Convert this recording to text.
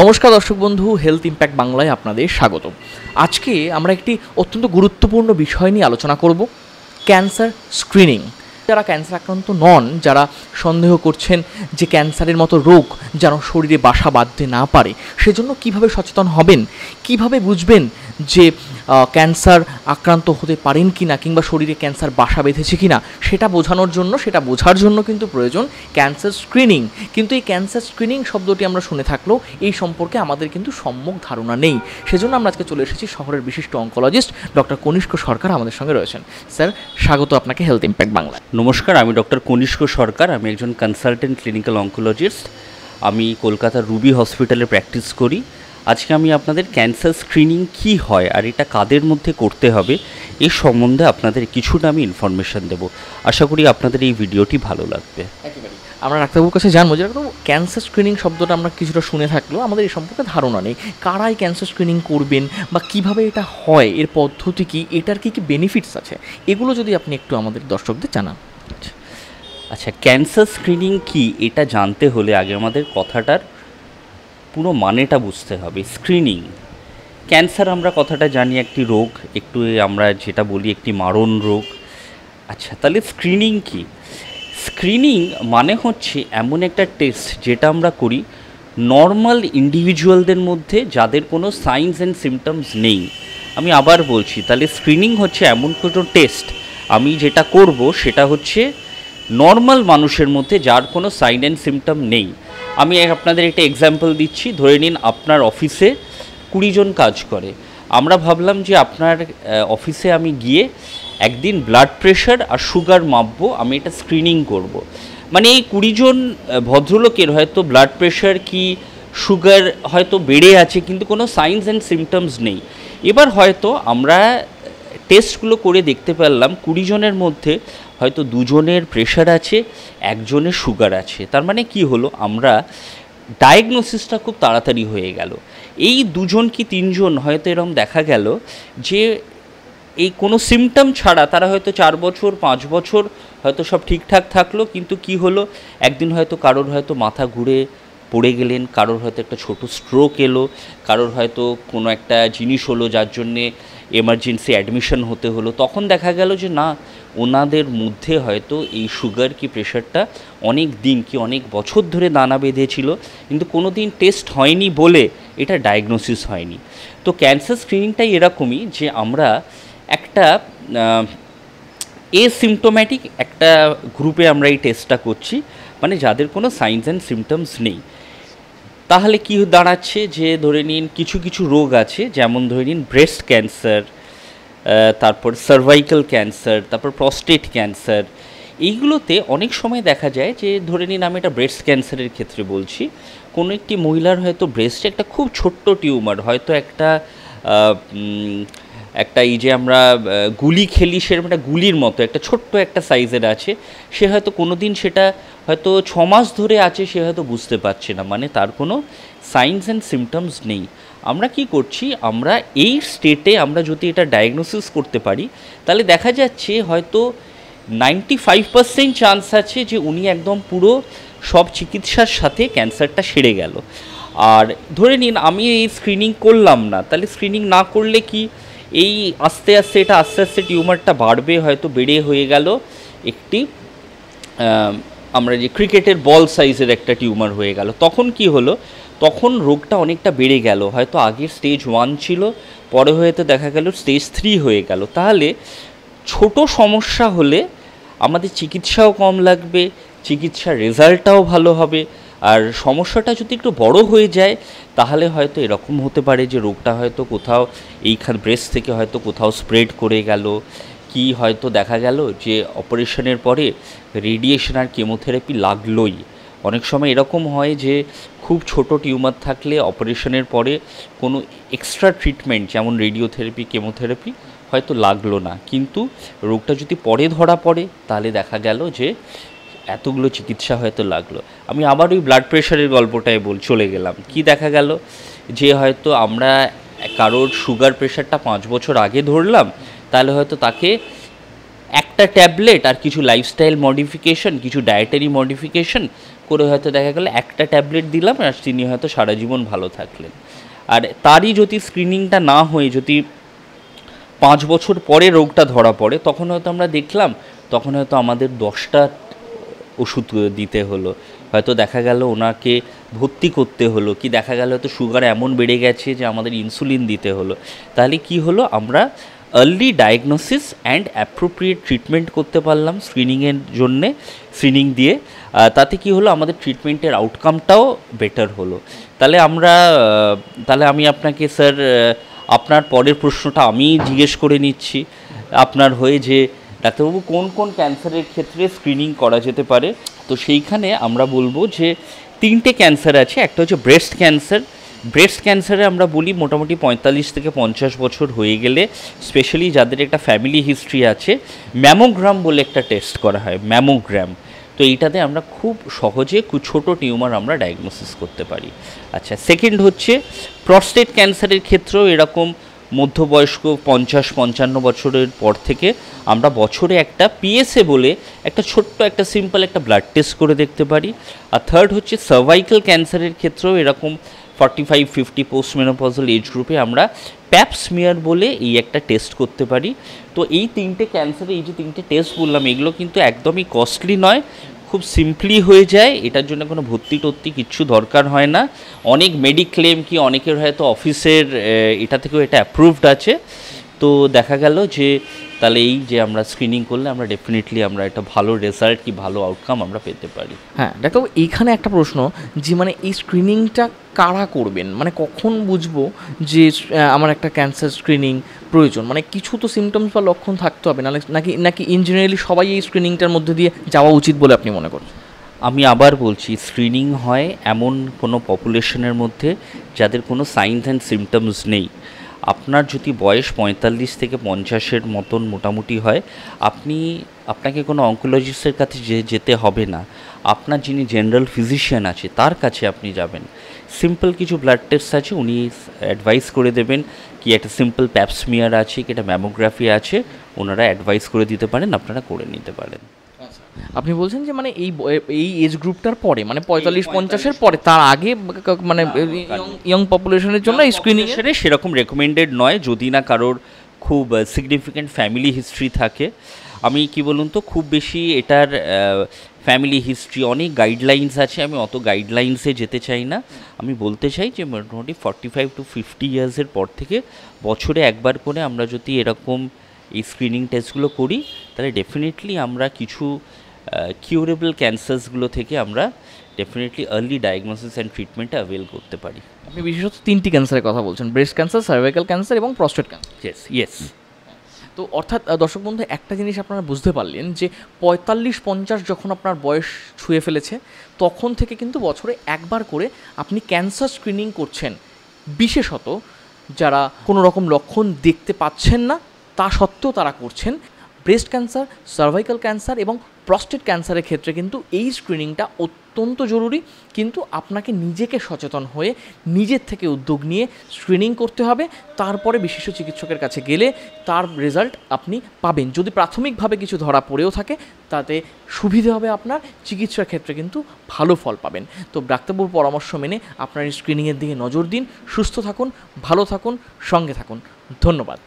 নমস্কার দর্শক বন্ধু হেলথ ইম্প্যাক্ট বাংলায় আপনাদের স্বাগত আজকে আমরা একটি অত্যন্ত গুরুত্বপূর্ণ বিষয় নিয়ে আলোচনা করব, ক্যান্সার স্ক্রিনিং। যারা ক্যান্সার আক্রান্ত নন, যারা সন্দেহ করছেন যে ক্যান্সারের মতো রোগ যেন শরীরে বাসা বাঁধতে না পারে, সেজন্য কীভাবে সচেতন হবেন, কীভাবে বুঝবেন যে ক্যান্সার আক্রান্ত হতে পারেন কি না কিংবা শরীরে ক্যান্সার বাসা বেঁধেছে কি না সেটা বোঝানোর জন্য, সেটা বোঝার জন্য কিন্তু প্রয়োজন ক্যান্সার স্ক্রিনিং। কিন্তু এই ক্যান্সার স্ক্রিনিং শব্দটি আমরা শুনে থাকলেও এই সম্পর্কে আমাদের কিন্তু সম্যক ধারণা নেই। সেজন্য আমরা আজকে চলে এসেছি শহরের বিশিষ্ট অঙ্কোলজিস্ট ডক্টর কনিষ্ক সরকার আমাদের সঙ্গে রয়েছেন। স্যার, স্বাগত আপনাকে হেলথ ইম্প্যাক্ট বাংলায় নমস্কার, আমি ডক্টর কনিষ্ক সরকার, আমি একজন কনসালটেন্ট ক্লিনিক্যাল অঙ্কোলজিস্ট আমি কলকাতার রুবি হসপিটালে প্র্যাকটিস করি। আজকে আমি আপনাদের ক্যান্সার স্ক্রিনিং কি হয় আর এটা কাদের মধ্যে করতে হবে এই সম্বন্ধে আপনাদের কিছুটা আমি ইনফরমেশন দেব। আশা করি আপনাদের এই ভিডিওটি ভালো লাগবে। আমরা ডাক্তারবাবুর কাছে জানব যে ক্যান্সার স্ক্রিনিং শব্দটা আমরা কিছুটা শুনে থাকলেও আমাদের এই সম্পর্কে ধারণা নেই। কারাই ক্যান্সার স্ক্রিনিং করবেন বা কীভাবে এটা হয় এর পদ্ধতি কি এটার কি কি বেনিফিটস আছে এগুলো যদি আপনি একটু আমাদের দর্শকদের জানান। আচ্ছা ক্যান্সার স্ক্রিনিং কি এটা জানতে হলে আগে আমাদের কথাটার পুরো মানেটা বুঝতে হবে। স্ক্রিনিং ক্যান্সার আমরা কথাটা জানি একটি রোগ, একটু আমরা যেটা বলি একটি মারণ রোগ। আচ্ছা তাহলে স্ক্রিনিং কি? স্ক্রিনিং মানে হচ্ছে এমন একটা টেস্ট যেটা আমরা করি নর্মাল ইন্ডিভিজুয়ালদের মধ্যে যাদের কোনো সাইন্স অ্যান্ড সিমটমস নেই। আমি আবার বলছি, তাহলে স্ক্রিনিং হচ্ছে এমন কোনো টেস্ট আমি যেটা করব সেটা হচ্ছে নর্মাল মানুষের মধ্যে যার কোনো সাইন অ্যান্ড সিমটম নেই। আমি আপনাদের একটা এক্সাম্পল দিচ্ছি, ধরে নিন আপনার অফিসে কুড়ি জন কাজ করে আমরা ভাবলাম যে আপনার অফিসে আমি গিয়ে একদিন ব্লাড প্রেশার আর সুগার মাপবো, আমি এটা স্ক্রিনিং করব। মানে এই কুড়িজন ভদ্রলোকের হয়তো ব্লাড প্রেশার কি সুগার হয়তো বেড়ে আছে, কিন্তু কোনো সাইন্স অ্যান্ড সিমটমস নেই এবার হয়তো আমরা টেস্টগুলো করে দেখতে পারলাম, কুড়ি জনের মধ্যে হয়তো দুজনের প্রেশার আছে, একজনের সুগার আছে। তার মানে কি হলো? আমরা ডায়াগনোসিসটা খুব তাড়াতাড়ি হয়ে গেল। এই দুজন কি তিনজন? হয়তো এরকম দেখা গেল যে এই কোনো সিমটম ছাড়া তারা হয়তো চার বছর, পাঁচ বছর হয়তো সব ঠিকঠাক থাকল, কিন্তু কি হলো? একদিন হয়তো কারোর হয়তো মাথা ঘুরে পড়ে গেলেন, কারোর হয়তো একটা ছোট স্ট্রোক এলো, কারোর হয়তো কোনো একটা জিনিস হলো যার জন্যে এমার্জেন্সি অ্যাডমিশন হতে হলো। তখন দেখা গেল যে না ওনাদের মধ্যে হয়তো এই সুগার কি প্রেশারটা অনেক দিন কি অনেক বছর ধরে দানা বেঁধেছিল, কিন্তু কোনো দিন টেস্ট হয়নি বলে এটা ডায়াগনোসিস হয়নি। তো ক্যান্সার স্ক্রিনিংটাই এরকমই যে আমরা একটা এ সিমটোম্যাটিক একটা গ্রুপে আমরা এই টেস্টটা করছি মানে যাদের কোনো সাইন্স অ্যান্ড সিমটমস নেই। তাহলে কি দাঁড়াচ্ছে যে ধরে নিন কিছু কিছু রোগ আছে, যেমন ধরে নিন ব্রেস্ট ক্যান্সার তারপর সার্ভাইকাল ক্যান্সার তারপর প্রস্টেট ক্যান্সার এইগুলোতে অনেক সময় দেখা যায় যে, ধরে নিন আমি এটা ব্রেস্ট ক্যান্সারের ক্ষেত্রে বলছি, কোনো একটি মহিলার হয়তো ব্রেস্টে একটা খুব ছোট্ট টিউমার, হয়তো একটা একটা এই যে আমরা গুলি খেলি সেরকম একটা গুলির মতো, একটা ছোট্ট একটা সাইজের আছে, সে হয়তো কোনো দিন সেটা হয়তো ছ মাস ধরে আছে, সে হয়তো বুঝতে পারছে না মানে তার কোনো সাইন্স অ্যান্ড সিমটমস নেই। আমরা কি করছি? আমরা এই স্টেটে আমরা যদি এটা ডায়াগনোসিস করতে পারি, তাহলে দেখা যাচ্ছে হয়তো নাইনটি ফাইভ পার্সেন্ট চান্স আছে যে উনি একদম পুরো সব চিকিৎসার সাথে ক্যান্সারটা সেরে গেল। আর ধরে নিন, আমি এই স্ক্রিনিং করলাম না, তাহলে স্ক্রিনিং না করলে কি এই আস্তে আস্তে এটা আস্তে আস্তে টিউমারটা বাড়বে, হয়তো বেড়ে হয়ে গেল একটি আমরা যে ক্রিকেটের বল সাইজের একটা টিউমার হয়ে গেল। তখন কি হলো? তখন রোগটা অনেকটা বেড়ে গেল। হয়তো আগে স্টেজ ওয়ান ছিল, পরে হয়তো দেখা গেল স্টেজ থ্রি হয়ে গেল। তাহলে ছোট সমস্যা হলে আমাদের চিকিৎসাও কম লাগবে, চিকিৎসার রেজাল্টটাও ভালো হবে। আর সমস্যাটা যদি একটু বড় হয়ে যায়, তাহলে হয়তো এরকম হতে পারে যে রোগটা হয়তো কোথাও এইখান ব্রেস্ট থেকে হয়তো কোথাও স্প্রেড করে গেল। কি হয়তো দেখা গেল যে অপারেশনের পরে রেডিয়েশন আর কেমোথেরাপি লাগলোই। অনেক সময় এরকম হয় যে খুব ছোট টিউমার থাকলে অপারেশনের পরে কোনো এক্সট্রা ট্রিটমেন্ট, যেমন রেডিওথেরাপি, কেমোথেরাপি, হয়তো লাগল না। কিন্তু রোগটা যদি পরে ধরা পড়ে, তাহলে দেখা গেল যে এতগুলো চিকিৎসা হয়তো লাগল। আমি আবার ওই ব্লাড প্রেশারের গল্পটায় বল, চলে গেলাম। কি দেখা গেল? যে হয়তো আমরা কারোর সুগার প্রেশারটা পাঁচ বছর আগে ধরলাম, তাহলে হয়তো তাকে একটা ট্যাবলেট আর কিছু লাইফস্টাইল মডিফিকেশন কিছু ডায়েটারি মডিফিকেশন করে হয়তো দেখা গেল একটা ট্যাবলেট দিলাম আর তিনি হয়তো সারা জীবন ভালো থাকলেন। আর তারই যদি স্ক্রিনিংটা না হয়ে যদি পাঁচ বছর পরে রোগটা ধরা পড়ে, তখন হয়তো আমরা দেখলাম, তখন হয়তো আমাদের দশটা ওষুধ দিতে হলো। হয়তো দেখা গেল ওনাকে ভর্তি করতে হলো, কি দেখা গেল হয়তো সুগার এমন বেড়ে গেছে যে আমাদের ইনসুলিন দিতে হলো। তাহলে কি হলো? আমরা early diagnosis and appropriate treatment করতে পারলাম স্ক্রিনিংয়ের জন্যে স্ক্রিনিং দিয়ে। তাতে কি হলো? আমাদের ট্রিটমেন্টের আউটকামটাও বেটার হলো। তাহলে আমরা তাহলে আমি আপনাকে স্যার আপনার পরের প্রশ্নটা আমি জিজ্ঞেস করে নিচ্ছি। আপনার হয়ে যে ডাক্তারবাবু কোন কোন ক্যান্সারের ক্ষেত্রে স্ক্রিনিং করা যেতে পারে? তো সেইখানে আমরা বলব যে তিনটে ক্যান্সার আছে। একটা হচ্ছে ব্রেস্ট ক্যান্সার ব্রেস্ট ক্যান্সারে আমরা বলি মোটামুটি পঁয়তাল্লিশ থেকে পঞ্চাশ বছর হয়ে গেলে স্পেশালি যাদের একটা ফ্যামিলি হিস্ট্রি আছে ম্যামোগ্রাম বলে একটা টেস্ট করা হয় ম্যামোগ্রাম তো এইটাতে আমরা খুব সহজে ছোটো টিউমার আমরা ডায়াগনোসিস করতে পারি। আচ্ছা সেকেন্ড হচ্ছে প্রস্টেট ক্যান্সারের ক্ষেত্রেও এরকম মধ্যবয়স্ক পঞ্চাশ, পঞ্চান্ন বছরের পর থেকে আমরা বছরে একটা পিএসএ বলে একটা ছোট্ট একটা সিম্পল একটা ব্লাড টেস্ট করে দেখতে পারি। আর থার্ড হচ্ছে সার্ভাইকাল ক্যান্সারের ক্ষেত্রেও এরকম forty five fifty post menopausal age গ্রুপে আমরা প্যাপসমিয়ার বলে এই একটা টেস্ট করতে পারি। তো এই তিনটে ক্যান্সারে এই যে তিনটে টেস্ট বললাম, এগুলো কিন্তু একদমই কস্টলি নয়, খুব সিম্পলি হয়ে যায়, এটার জন্য কোনো ভর্তি টর্তি কিচ্ছু দরকার হয় না। অনেক মেডিক্লেম কি অনেকের হয়তো অফিসের এটা থেকেও এটা অ্যাপ্রুভড আছে। তো দেখা গেল যে তাহলে এই যে আমরা স্ক্রিনিং করলে আমরা ডেফিনেটলি আমরা একটা ভালো রেজাল্ট কি ভালো আউটকাম আমরা পেতে পারি। হ্যাঁ ডাক্তারবাবু এইখানে একটা প্রশ্ন যে মানে এই স্ক্রিনিংটা কারা করবেন? মানে কখন বুঝব যে আমার একটা ক্যান্সার স্ক্রিনিং প্রয়োজন? মানে কিছু তো সিমটমস বা লক্ষণ থাকতে হবে নাহলে নাকি নাকি ইঞ্জিনিয়ারলি সবাই এই স্ক্রিনিংটার মধ্যে দিয়ে যাওয়া উচিত বলে আপনি মনে করছেন আমি আবার বলছি স্ক্রিনিং হয় এমন কোনো পপুলেশনের মধ্যে যাদের কোনো সাইন্স অ্যান্ড সিমটমস নেই। আপনার যদি বয়স পঁয়তাল্লিশ থেকে পঞ্চাশের মতন মোটামুটি হয়, আপনি, আপনাকে কোনো অঙ্কোলজিস্টের কাছে যে- যেতে হবে না। আপনার যিনি জেনারেল ফিজিশিয়ান আছে, তার কাছে আপনি যাবেন। সিম্পল কিছু ব্লাড টেস্ট আছে, উনি অ্যাডভাইস করে দেবেন কি একটা সিম্পল প্যাপসমিয়ার আছে, কি একটা ম্যামোগ্রাফি আছে, ওনারা অ্যাডভাইস করে দিতে পারেন, আপনারা করে নিতে পারেন। আপনি বলছেন যে মানে এই এই এজ গ্রুপটার পরে মানে পঁয়তাল্লিশ পঞ্চাশের পরে তার আগে মানে ইয়ং পপুলেশনের জন্য স্ক্রিনিং স্ক্রিনিং সেরকম রেকমেন্ডেড নয় যদি না কারোর খুব সিগনিফিক্যান্ট ফ্যামিলি হিস্ট্রি থাকে। আমি কি বলুন তো খুব বেশি এটার ফ্যামিলি হিস্ট্রি অনেক গাইডলাইন্স আছে আমি অত গাইডলাইন্সে যেতে চাই না। আমি বলতে চাই যে মোটামুটি ফর্টি ফাইভ টু ফিফটি ইয়ার্সের পর থেকে বছরে একবার করে আমরা যদি এরকম এই স্ক্রিনিং টেস্টগুলো করি তাহলে ডেফিনেটলি আমরা কিছু কিউরেবল ক্যান্সার্সগুলো থেকে আমরা ডেফিনেটলি আর্লি ডায়াগনোসিস অ্যান্ড ট্রিটমেন্টে অ্যাভেল করতে পারি। আপনি বিশেষত তিনটি ক্যান্সারের কথা বলছেন ব্রেস্ট ক্যান্সার সার্ভাইকাল ক্যান্সার এবং প্রস্টেট ক্যান্সার ইয়েস ইয়েস তো অর্থাৎ দর্শক বন্ধু একটা জিনিস আপনারা বুঝতে পারলেন যে পঁয়তাল্লিশ পঞ্চাশ যখন আপনার বয়স ছুঁয়ে ফেলেছে তখন থেকে কিন্তু বছরে একবার করে আপনি ক্যান্সার স্ক্রিনিং করছেন। বিশেষত যারা কোনো রকম লক্ষণ দেখতে পাচ্ছেন না তা সত্ত্বেও তারা করছেন। ব্রেস্ট ক্যান্সার সার্ভাইকাল ক্যান্সার এবং প্রস্টেট ক্যান্সারের ক্ষেত্রে কিন্তু এই স্ক্রিনিংটা অত্যন্ত জরুরি। কিন্তু আপনাকে নিজেকে সচেতন হয়ে নিজের থেকে উদ্যোগ নিয়ে স্ক্রিনিং করতে হবে। তারপরে বিশিষ্ট চিকিৎসকের কাছে গেলে তার রেজাল্ট আপনি পাবেন। যদি প্রাথমিকভাবে কিছু ধরা পড়েও থাকে, তাতে সুবিধে হবে আপনার। চিকিৎসার ক্ষেত্রে কিন্তু ভালো ফল পাবেন। তো ডাক্তারবাবুর পরামর্শ মেনে আপনার স্ক্রিনিংয়ের দিকে নজর দিন। সুস্থ থাকুন, ভালো থাকুন, সঙ্গে থাকুন। ধন্যবাদ।